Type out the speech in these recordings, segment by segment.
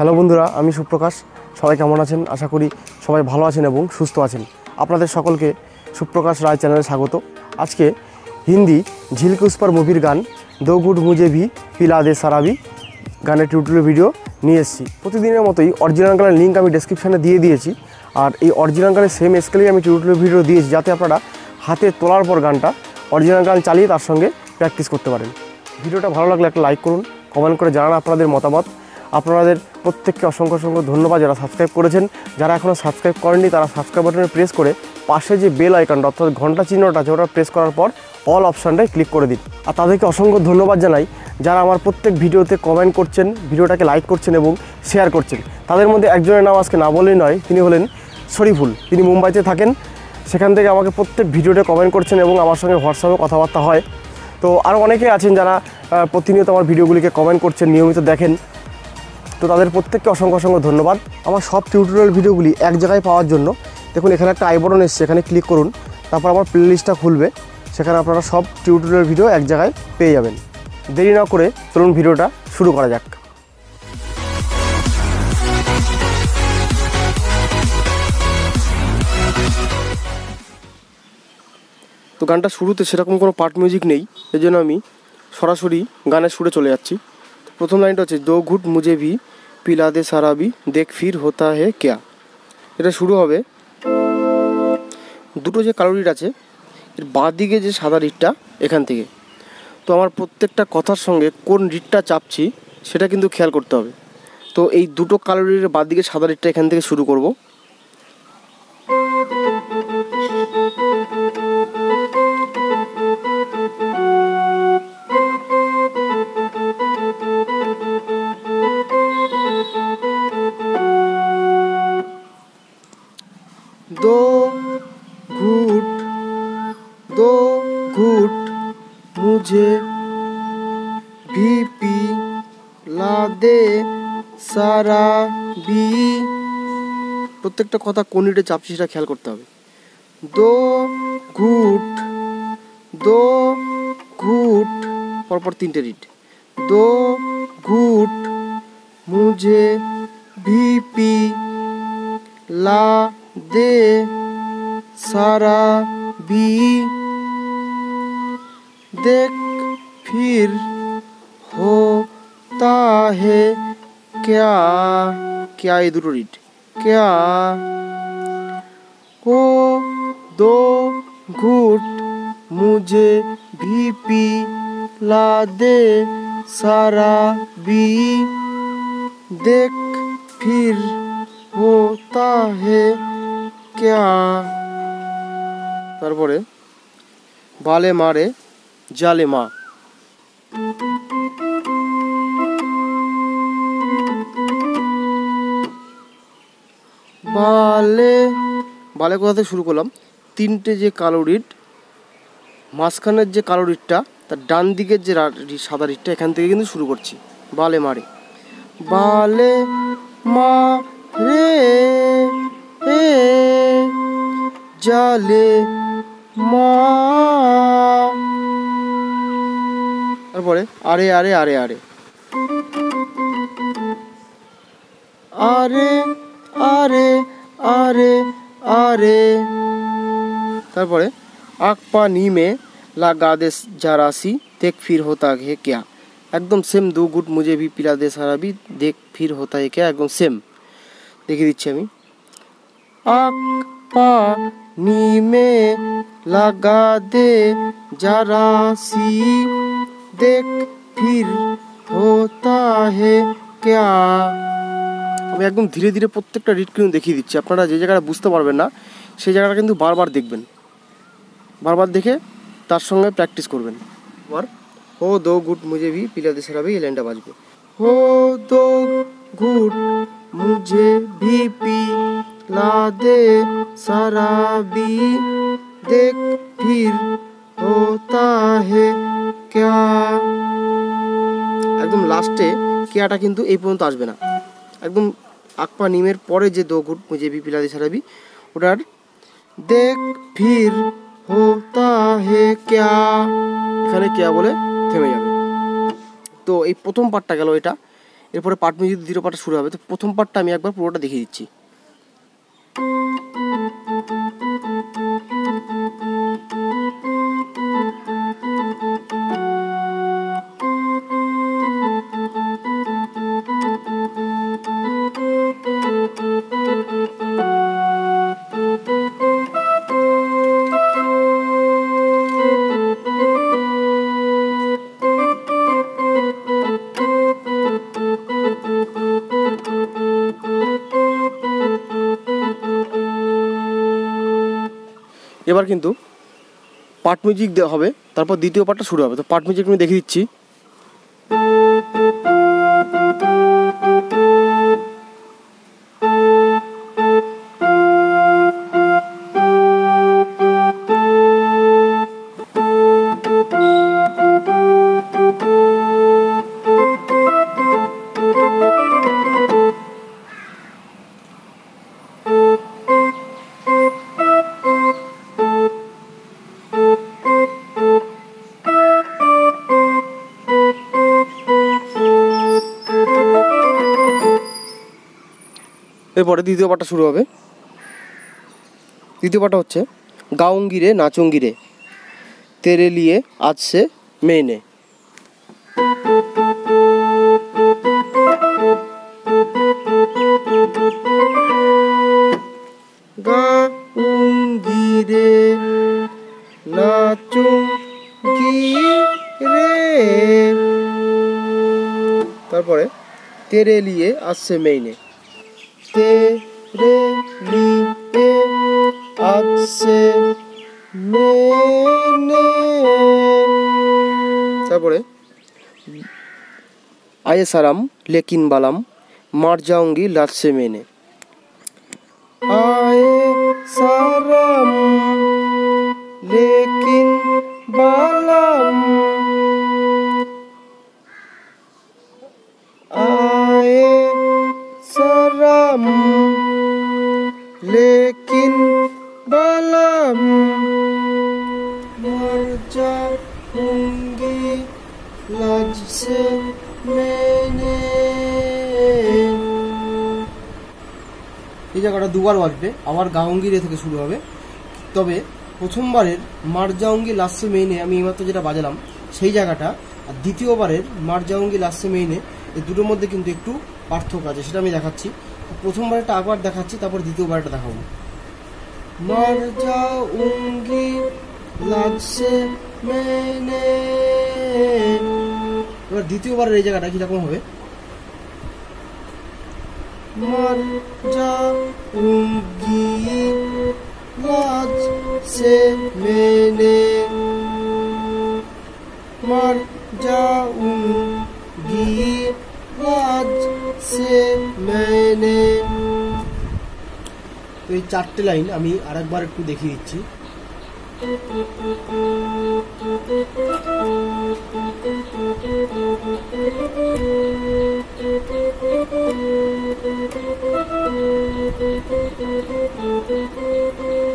Hello বন্ধুরা, আমি সুপ্রকাশ। সবাই কেমন আছেন? আশা করি সবাই ভালো আছেন এবং সুস্থ আছেন। আপনাদের সকলকে সুপ্রকাশ রায় চ্যানেলে স্বাগত। আজকে হিন্দি ঝিলকে উসপার মুভির গান দো গুড মুজে ভি পিলা দে সারাবি গানের টিউটোরিয়াল ভিডিও নিয়ে এসেছি। প্রতিদিনের মতোই অরিজিনাল গানের লিঙ্ক আমি ডেসক্রিপশানে দিয়ে দিয়েছি। আর এই অরিজিনাল গানের সেম স্কেলেই আমি টিউটোরিয়াল ভিডিও দিয়েছি, যাতে আপনারা হাতে তোলার পর গানটা অরিজিনাল গান চালিয়ে তার সঙ্গে প্র্যাকটিস করতে পারেন। ভিডিওটা ভালো লাগলে একটা লাইক করুন কমেন্ট করে জানান আপনাদের মতামত। আপনাদের প্রত্যেককে অসংখ্য অসংখ্য ধন্যবাদ যারা সাবস্ক্রাইব করেছেন। যারা এখনও সাবস্ক্রাইব করেননি, তারা সাবস্ক্রাইব বাটনে প্রেস করে পাশে যে বেল আইকনটা অর্থাৎ ঘণ্টা চিহ্নটা আছে, ওটা প্রেস করার পর অল অপশানটায় ক্লিক করে দিন। আর তাদেরকে অসংখ্য ধন্যবাদ জানাই যারা আমার প্রত্যেক ভিডিওতে কমেন্ট করছেন ভিডিওটাকে লাইক করছেন এবং শেয়ার করছেন। তাদের মধ্যে একজনের নাম আজকে না বলেই নয়, তিনি হলেন শরীফুল। তিনি মুম্বাইতে থাকেন। সেখান থেকে আমাকে প্রত্যেক ভিডিওতে কমেন্ট করছেন এবং আমার সঙ্গে হোয়াটসঅ্যাপে কথাবার্তা হয়। তো আরও অনেকে আছেন যারা প্রতিনিয়ত আমার ভিডিওগুলিকে কমেন্ট করছেন, নিয়মিত দেখেন। তো তাদের প্রত্যেককে অসংখ্য অসংখ্য ধন্যবাদ। আমার সব টিউটোরিয়াল ভিডিওগুলি এক জায়গায় পাওয়ার জন্য। দেখুন, এখানে একটা আই বটন এসছে, এখানে ক্লিক করুন। তারপর আমার প্লেলিস্টটা খুলবে। সেখানে আপনারা সব টিউটোরিয়াল ভিডিও এক জায়গায় পেয়ে যাবেন। দেরি না করে চলুন ভিডিওটা শুরু করা যাক। তো গানটা শুরুতে সেরকম কোনো পার্ট মিউজিক নেই। এই জন্য আমি সরাসরি গানের সুরে চলে যাচ্ছি। প্রথম লাইনটা হচ্ছে, দো ঘুট মুজে ভি, পিলা দে সারাবি দেখ ফির হোতা হে ক্যা? এটা শুরু হবে। দুটো যে কালো রিট আছে, এর বাঁ দিকে যে সাদা রিটটা এখান থেকে। তো আমার প্রত্যেকটা কথার সঙ্গে কোন রিটটা চাপছি, সেটা কিন্তু খেয়াল করতে হবে। তো এই দুটো কালো রিটের বাঁ দিকে সাদা রিটটা এখান থেকে শুরু করব। দো ঘুট দো ঘুট মুঝে ভিপি পিলা দে সারা বি প্রত্যেকটা কথা কোন রিটে চাপছি সেটা খেয়াল করতে হবে। দো ঘুট দো ঘুট, পরপর তিনটে রিট দো ঘুট মুঝে ভিপি লা दे सारा भी। देख फिर होता है क्या? क्या ये दूर रीट क्या? ओ दो घूट मुझे भी पी ला दे सारा भी। देख फिर होता है क्या তারপরে, বালে মারে জালে মা। বালে বালে কোথা থেকে শুরু করলাম? তিনটে যে কালো রিট, মাঝখানের যে কালো রিটটা, তার ডান দিকের যে সাদা রিটটা, এখান থেকে কিন্তু শুরু করছি, বালে মারে বালে মা রে, এ জালে মা তারপরে আরে আরে আরে আরে আরে আরে আরে আরে তারপরে আকপা নিমে লাগা দে জারাসি দেখ ফির হোতা হে ক্যা একদম সেম দু গুট মুঝে ভি পিলা দে সারাবি দেখ ফির হোতা হে ক্যা একদম সেম দেখিয়ে দিচ্ছি আমি আক পা নিমে লাগা দে জারাসি দেখ ফির হোতা হে ক্যা। আমি একদম ধীরে ধীরে প্রত্যেকটা রিড কিন্তু দেখিয়ে দিচ্ছি আপনারা যে জায়গাটা বুঝতে পারবেন না সেই জায়গাটা কিন্তু বারবার দেখবেন। বারবার দেখে তার সঙ্গে প্র্যাকটিস করবেন। আবার হো দো গুট মুঝে ভি পিলা দে সারাবি এই লাইনটা বাজবে। হো দো গুট মুঝে ভি পি লা দে সারাবি দেখ ফির হোতা হে ক্যা। একদম লাস্টে কেয়াটা কিন্তু এই পর্যন্ত আসবে না। একদম আকপা নিমের পরে যে দো গুট মুঝে ভি পিলা সারাবি, ওটার দেখ ফির হোতা হে ক্যা। এখানে ক্যা বলে থেমে যাবে। তো এই প্রথম পার্টটা গেল এটা। এরপরে পার্ট মিউজিক দ্বিতীয় পার্টটা শুরু হবে, তো প্রথম পার্টটা আমি একবার পুরোটা দেখিয়ে দিচ্ছি। Thank you. এবার কিন্তু পার্ট মিউজিক দেওয়া হবে, তারপর দ্বিতীয় পার্টটা শুরু হবে। তো পার্ট মিউজিক আমি দেখে দিচ্ছি। এরপরে দ্বিতীয় পার্টটা শুরু হবে। দ্বিতীয় পার্টটা হচ্ছে, গাউঙ্গিরে নাচুঙ্গিরে, তেরে লিয়ে সে মেনে। তারপরে তেরে লিয়ে আসছে মেইনে তারপরে আয়ে সারাম লেকিন বালাম মার যাউঙ্গি লাচ্ছে মেনে। আয়ে সারাম লেকিন বালাম आए বললাম, লেকিন বললাম লাগছে মেনে। এই জায়গাটা দুবার বাজবে, আবার গাউঙ্গিরে থেকে শুরু হবে। তবে প্রথমবারের মারজাউঙ্গি লাস্সে মেইনে আমি এইমাত্র যেটা বাজালাম, সেই জায়গাটা, আর দ্বিতীয়বারের মারজাউঙ্গি লাস্সে মেইনে এই দুটোর মধ্যে কিন্তু একটু পার্থক্য আছে, সেটা আমি দেখাচ্ছি। প্রথমবারটা আবার দেখাচ্ছি, তারপর দ্বিতীয়বারটা দেখাবো। মর যাউঙ্গি লাগছে মেনে। এবার দ্বিতীয়বারের এই জায়গাটা কীরকম হবে? মর যাউঙ্গি লাগছে মেনে। মর যাউঙ্গি আজ সে মেনে তো এই চারটে লাইন আমি আরেকবার একটু দেখিয়ে দিচ্ছি Thank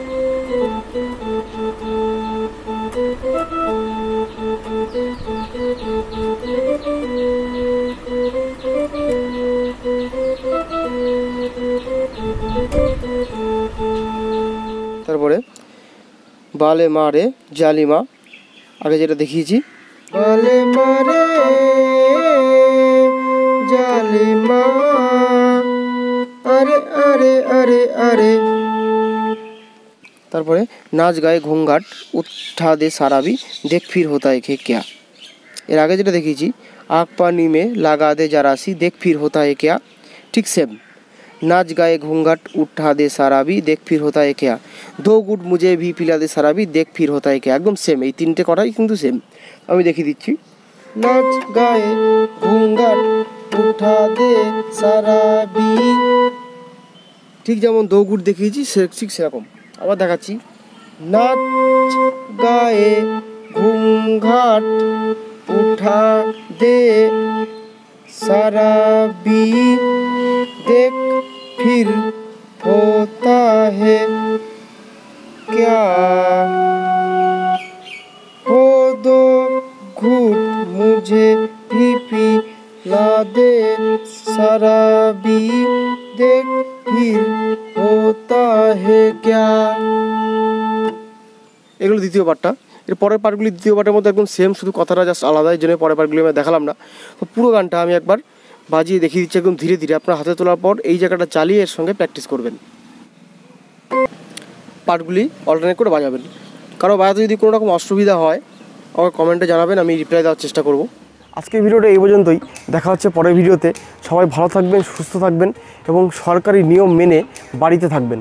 you. বালে মারে জালিমা আগে যেটা দেখিয়েছি বালে মারে জালিমা আরে আরে আরে আরে তারপরে নাচ গায়ে ঘোঙ্ঘাট উঠা দে সারাবি দেখ ফির হোতা একে ক্যা এর আগে যেটা দেখিয়েছি আখ পানি মে লাগা দে জারাসি দেখ ফির হোতা এ ক্যা ঠিক সেম नाच गाए घूंघट उठा दे सारा भी देख फिर होता है क्या दो गुट मुझे भी पिला दे सारा भी देख फिर होता है क्या একদম সেম এই তিনটে কটাই কিন্তু সেম আমি দেখিয়ে দিচ্ছি নাচ গায়ে ঘুঙ্গাট উঠা দে সারা বি ঠিক যেমন দৌগুট দেখিয়েছি সে ঠিক সেরকম আবার দেখাচ্ছি নাচ গায়ে ঘুঙ্ঘাট উঠা দে सारा भी देख फिर होता है क्या हो दो घूट मुझे भी पिला दे देख फिर होता है क्या এগুলো দ্বিতীয় পার্টটা এর পরের পার্টগুলি দ্বিতীয় পার্টের মধ্যে একদম সেম শুধু কথাটা জাস্ট আলাদা এই জন্য পরের পার্টগুলি আমি দেখালাম না তো পুরো গানটা আমি একবার বাজিয়ে দেখিয়ে দিচ্ছে একদম ধীরে ধীরে। আপনার হাতে তোলার পর এই জায়গাটা চালিয়ে এর সঙ্গে প্র্যাকটিস করবেন। পার্টগুলি অল্টারনেট করে বাজাবেন। কারও বাজাতে যদি কোনো রকম অসুবিধা হয়, আমাকে কমেন্টে জানাবেন, আমি রিপ্লাই দেওয়ার চেষ্টা করব। আজকের ভিডিওটা এই পর্যন্তই। দেখা হচ্ছে পরের ভিডিওতে। সবাই ভালো থাকবেন, সুস্থ থাকবেন এবং সরকারি নিয়ম মেনে বাড়িতে থাকবেন।